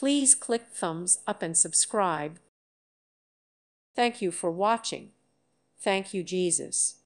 Please click thumbs up and subscribe. Thank you for watching. Thank you, Jesus.